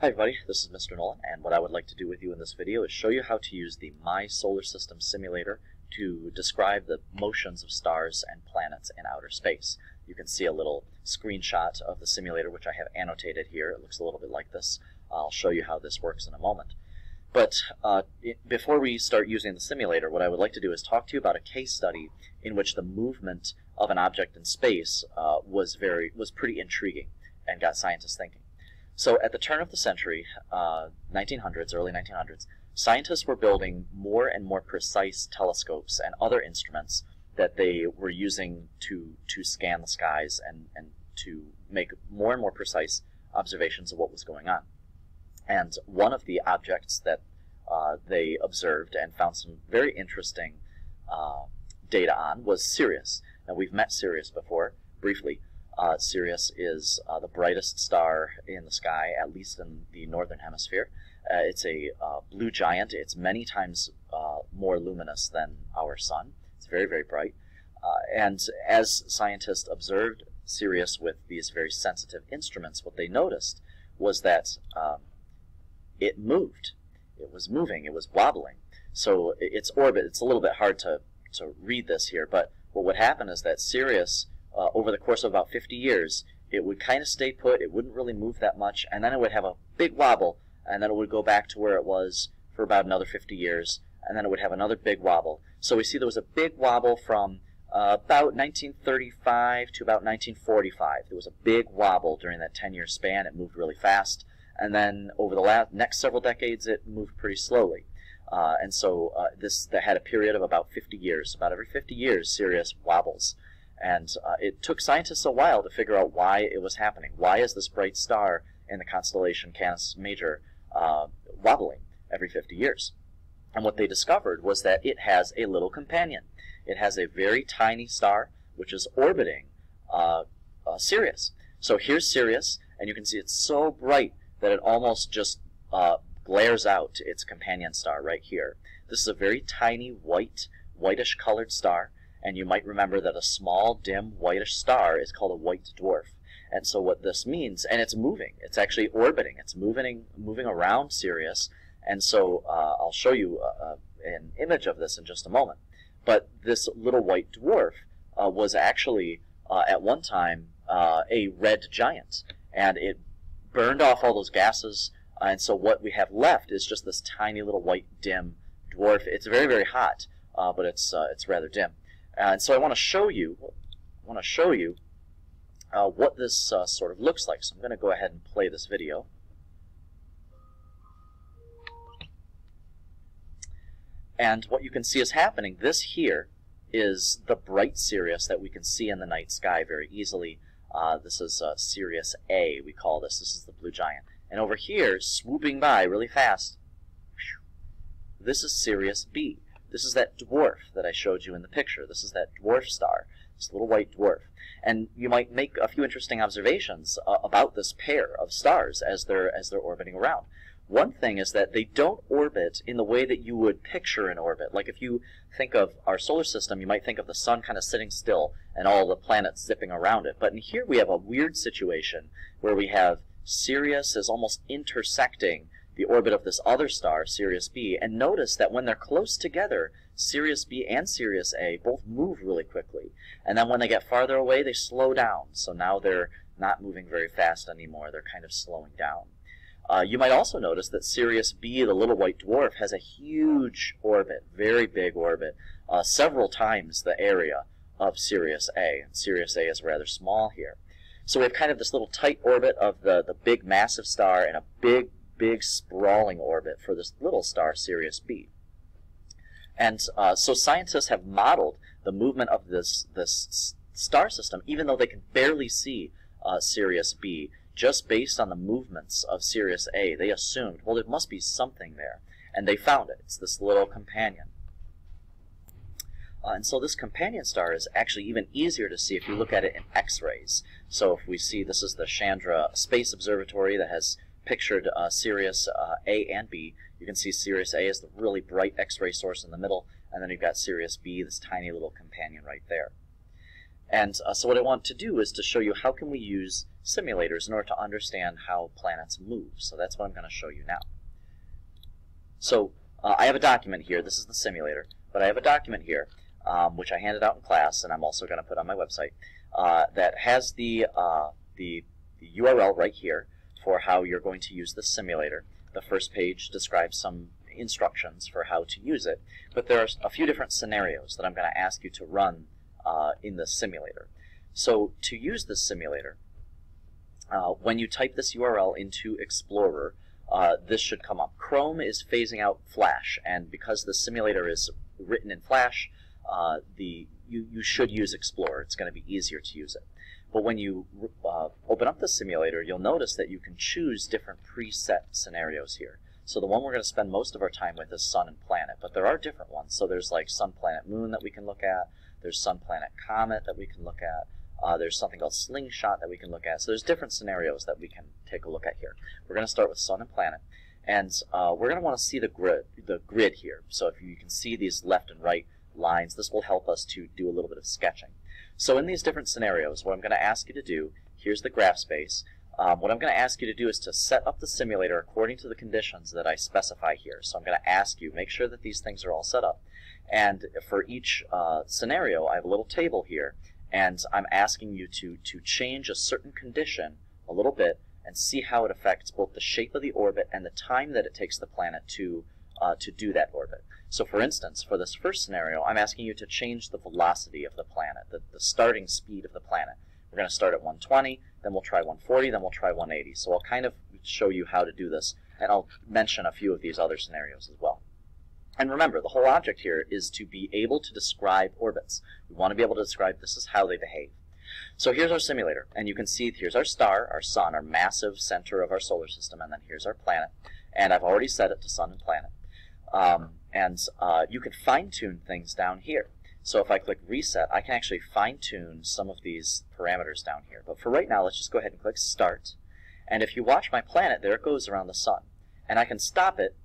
Hi everybody, this is Mr. Nolan, and what I would like to do with you in this video is show you how to use the My Solar System Simulator to describe the motions of stars and planets in outer space. You can see a little screenshot of the simulator, which I have annotated here. It looks a little bit like this. I'll show you how this works in a moment. But uh, it, before we start using the simulator, what I would like to do is talk to you about a case study in which the movement of an object in space uh, was very was pretty intriguing and got scientists thinking. So at the turn of the century, uh, 1900s, early 1900s, scientists were building more and more precise telescopes and other instruments that they were using to, to scan the skies and, and to make more and more precise observations of what was going on. And one of the objects that uh, they observed and found some very interesting uh, data on was Sirius. Now we've met Sirius before, briefly, uh, Sirius is uh, the brightest star in the sky, at least in the northern hemisphere. Uh, it's a uh, blue giant. It's many times uh, more luminous than our sun. It's very, very bright. Uh, and as scientists observed Sirius with these very sensitive instruments, what they noticed was that um, it moved. It was moving. It was wobbling. So its orbit, it's a little bit hard to, to read this here, but what would happen is that Sirius uh, over the course of about 50 years, it would kind of stay put. It wouldn't really move that much, and then it would have a big wobble, and then it would go back to where it was for about another 50 years, and then it would have another big wobble. So we see there was a big wobble from uh, about 1935 to about 1945. There was a big wobble during that 10-year span. It moved really fast, and then over the last, next several decades, it moved pretty slowly. Uh, and so uh, this that had a period of about 50 years. About every 50 years, Sirius wobbles. And uh, it took scientists a while to figure out why it was happening. Why is this bright star in the constellation Canis Major uh, wobbling every 50 years? And what they discovered was that it has a little companion. It has a very tiny star which is orbiting uh, uh Sirius. So here's Sirius, and you can see it's so bright that it almost just uh, glares out its companion star right here. This is a very tiny white, whitish colored star and you might remember that a small, dim, whitish star is called a white dwarf. And so what this means, and it's moving, it's actually orbiting, it's moving, moving around Sirius, and so uh, I'll show you uh, uh, an image of this in just a moment. But this little white dwarf uh, was actually, uh, at one time, uh, a red giant, and it burned off all those gases, and so what we have left is just this tiny little white dim dwarf. It's very, very hot, but it's, it's rather dim. And so I want to show you, I want to show you uh, what this uh, sort of looks like. So I'm going to go ahead and play this video. And what you can see is happening, this here is the bright Sirius that we can see in the night sky very easily. Uh, this is uh, Sirius A, we call this. This is the blue giant. And over here, swooping by really fast, this is Sirius B. This is that dwarf that I showed you in the picture. This is that dwarf star, this little white dwarf. And you might make a few interesting observations uh, about this pair of stars as they're as they're orbiting around. One thing is that they don't orbit in the way that you would picture an orbit. Like if you think of our solar system, you might think of the sun kind of sitting still and all the planets zipping around it. But in here we have a weird situation where we have Sirius is almost intersecting the orbit of this other star, Sirius B, and notice that when they're close together, Sirius B and Sirius A both move really quickly. And then when they get farther away, they slow down. So now they're not moving very fast anymore. They're kind of slowing down. Uh, you might also notice that Sirius B, the little white dwarf, has a huge orbit, very big orbit, uh, several times the area of Sirius A. And Sirius A is rather small here. So we have kind of this little tight orbit of the, the big massive star and a big big sprawling orbit for this little star, Sirius B. And uh, so scientists have modeled the movement of this, this star system, even though they can barely see uh, Sirius B, just based on the movements of Sirius A. They assumed, well, there must be something there. And they found it. It's this little companion. Uh, and so this companion star is actually even easier to see if you look at it in X-rays. So if we see this is the Chandra Space Observatory that has pictured uh, Sirius uh, A and B. You can see Sirius A is the really bright X-ray source in the middle, and then you've got Sirius B, this tiny little companion right there. And uh, so what I want to do is to show you how can we use simulators in order to understand how planets move. So that's what I'm going to show you now. So uh, I have a document here. This is the simulator. But I have a document here, um, which I handed out in class, and I'm also going to put on my website, uh, that has the, uh, the, the URL right here for how you're going to use the simulator. The first page describes some instructions for how to use it, but there are a few different scenarios that I'm going to ask you to run uh, in the simulator. So to use this simulator, uh, when you type this URL into Explorer, uh, this should come up. Chrome is phasing out Flash, and because the simulator is written in Flash, uh, the you, you should use Explorer. It's going to be easier to use it. But when you uh, open up the simulator, you'll notice that you can choose different preset scenarios here. So the one we're going to spend most of our time with is Sun and Planet, but there are different ones. So there's like Sun, Planet, Moon that we can look at. There's Sun, Planet, Comet that we can look at. Uh, there's something called Slingshot that we can look at. So there's different scenarios that we can take a look at here. We're going to start with Sun and Planet. And uh, we're going to want to see the grid, the grid here. So if you can see these left and right lines, this will help us to do a little bit of sketching. So in these different scenarios, what I'm going to ask you to do, here's the graph space. Um, what I'm going to ask you to do is to set up the simulator according to the conditions that I specify here. So I'm going to ask you, make sure that these things are all set up. And for each uh, scenario, I have a little table here, and I'm asking you to, to change a certain condition a little bit and see how it affects both the shape of the orbit and the time that it takes the planet to, uh, to do that orbit. So for instance, for this first scenario, I'm asking you to change the velocity of the planet, the, the starting speed of the planet. We're going to start at 120, then we'll try 140, then we'll try 180. So I'll kind of show you how to do this, and I'll mention a few of these other scenarios as well. And remember, the whole object here is to be able to describe orbits. We want to be able to describe this is how they behave. So here's our simulator, and you can see here's our star, our sun, our massive center of our solar system, and then here's our planet. And I've already set it to sun and planet. Um, and uh, you can fine-tune things down here. So if I click reset, I can actually fine tune some of these parameters down here. But for right now, let's just go ahead and click start. And if you watch my planet, there it goes around the sun. And I can stop it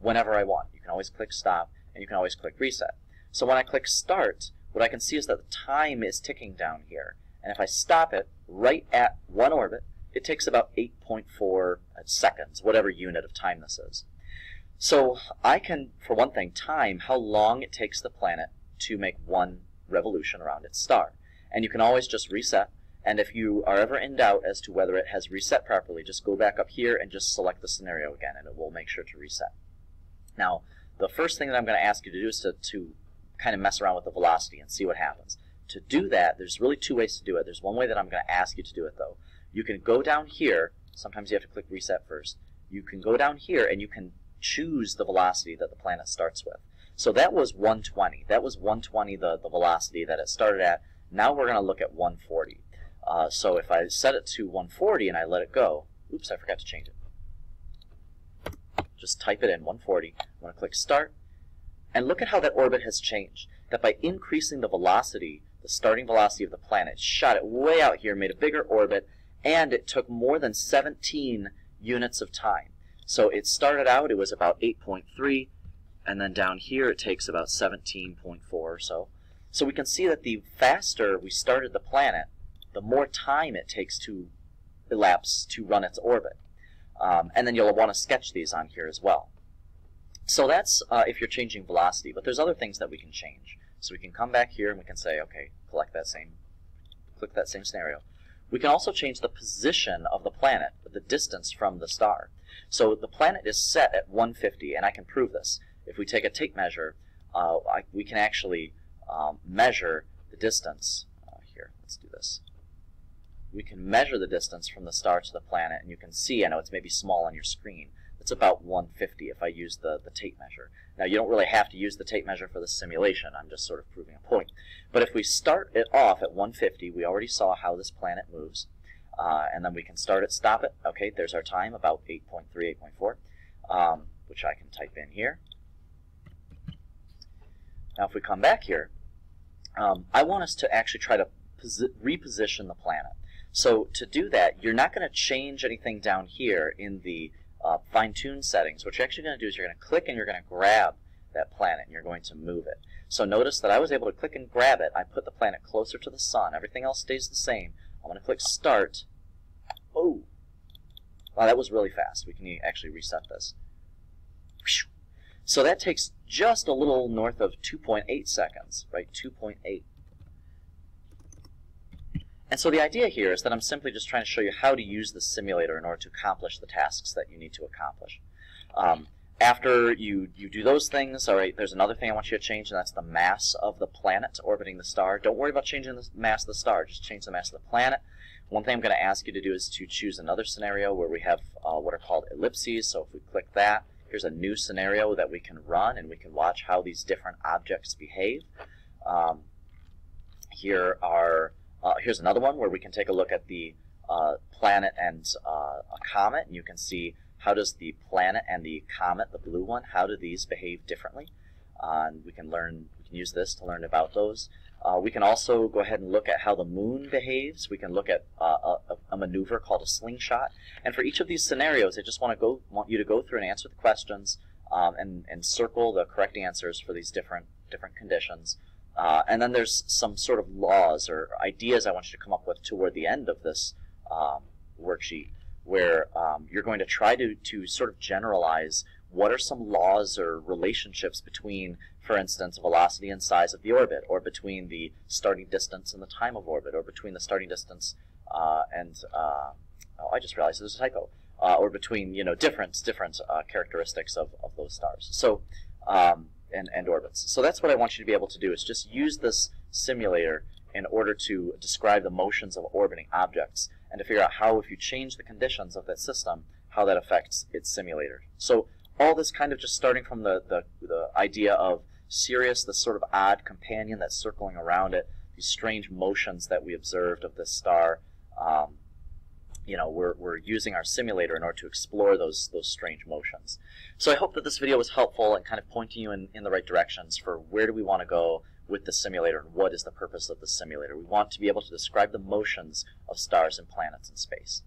whenever I want. You can always click stop, and you can always click reset. So when I click start, what I can see is that the time is ticking down here. And if I stop it right at one orbit, it takes about 8.4 seconds, whatever unit of time this is. So I can, for one thing, time how long it takes the planet to make one revolution around its star. And you can always just reset. And if you are ever in doubt as to whether it has reset properly, just go back up here and just select the scenario again, and it will make sure to reset. Now, the first thing that I'm going to ask you to do is to, to kind of mess around with the velocity and see what happens. To do that, there's really two ways to do it. There's one way that I'm going to ask you to do it, though. You can go down here. Sometimes you have to click reset first. You can go down here and you can choose the velocity that the planet starts with. So that was 120. That was 120, the, the velocity that it started at. Now we're going to look at 140. Uh, so if I set it to 140 and I let it go, oops, I forgot to change it. Just type it in, 140. I'm going to click Start. And look at how that orbit has changed. That by increasing the velocity, the starting velocity of the planet, shot it way out here, made a bigger orbit, and it took more than 17 units of time. So it started out, it was about 8.3, and then down here it takes about 17.4 or so. So we can see that the faster we started the planet, the more time it takes to elapse to run its orbit. Um, and then you'll want to sketch these on here as well. So that's uh, if you're changing velocity, but there's other things that we can change. So we can come back here and we can say, okay, collect that same, click that same scenario. We can also change the position of the planet, the distance from the star. So the planet is set at 150, and I can prove this if we take a tape measure, uh, I, we can actually um, measure the distance. Uh, here, let's do this. We can measure the distance from the star to the planet, and you can see, I know it's maybe small on your screen, it's about 150 if I use the, the tape measure. Now, you don't really have to use the tape measure for the simulation. I'm just sort of proving a point. But if we start it off at 150, we already saw how this planet moves. Uh, and then we can start it, stop it. Okay, there's our time, about 8.3, 8.4, um, which I can type in here. Now if we come back here, um, I want us to actually try to reposition the planet. So to do that, you're not going to change anything down here in the uh, fine-tune settings. What you're actually going to do is you're going to click and you're going to grab that planet and you're going to move it. So notice that I was able to click and grab it. I put the planet closer to the sun. Everything else stays the same. I'm going to click Start Oh, wow, that was really fast. We can actually reset this. So that takes just a little north of 2.8 seconds, right? 2.8. And so the idea here is that I'm simply just trying to show you how to use the simulator in order to accomplish the tasks that you need to accomplish. Um, after you, you do those things, all right, there's another thing I want you to change, and that's the mass of the planet orbiting the star. Don't worry about changing the mass of the star, just change the mass of the planet. One thing I'm going to ask you to do is to choose another scenario where we have uh, what are called ellipses. So if we click that, here's a new scenario that we can run, and we can watch how these different objects behave. Um, here are uh, here's another one where we can take a look at the uh, planet and uh, a comet, and you can see how does the planet and the comet, the blue one, how do these behave differently? Uh, and we can learn, we can use this to learn about those. Uh, we can also go ahead and look at how the moon behaves. We can look at uh, a, a, maneuver called a slingshot. And for each of these scenarios, I just want to go want you to go through and answer the questions um, and, and circle the correct answers for these different different conditions. Uh, and then there's some sort of laws or ideas I want you to come up with toward the end of this um, worksheet where um, you're going to try to, to sort of generalize what are some laws or relationships between, for instance, velocity and size of the orbit, or between the starting distance and the time of orbit, or between the starting distance uh, and, uh, oh, I just realized there's a typo, uh, or between, you know, different, different uh, characteristics of, of those stars. So, um, and, and orbits. So that's what I want you to be able to do, is just use this simulator in order to describe the motions of orbiting objects and to figure out how, if you change the conditions of that system, how that affects its simulator. So all this kind of just starting from the, the, the idea of Sirius, the sort of odd companion that's circling around it, these strange motions that we observed of this star. Um, you know, we're, we're using our simulator in order to explore those, those strange motions. So I hope that this video was helpful and kind of pointing you in, in the right directions for where do we want to go with the simulator and what is the purpose of the simulator. We want to be able to describe the motions of stars and planets in space.